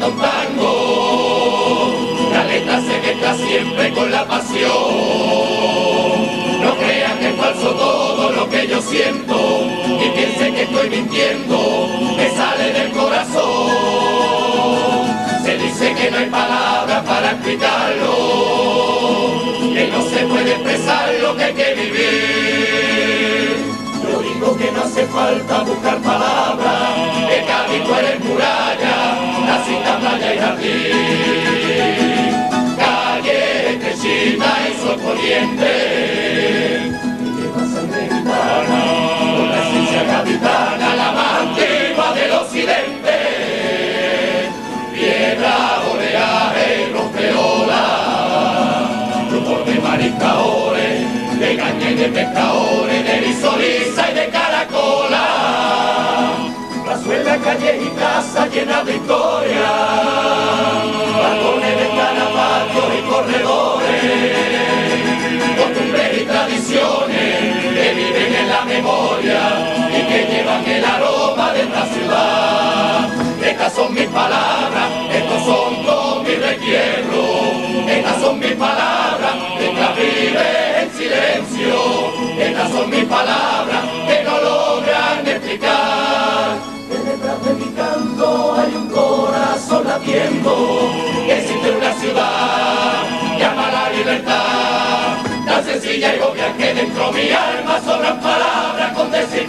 canta un tango. Se queda siempre con la pasión. No crean que es falso todo lo que yo siento y piense que estoy mintiendo, me sale del corazón. Se dice que no hay palabras para explicarlo, que no se puede expresar lo que hay que vivir. Yo digo que no hace falta buscar palabras, que cada cual mural. De pescadores, de risoliza y de caracola. Plazuela, calle y casa llena de historia, silla y gobia que dentro mi alma sobran palabras con decir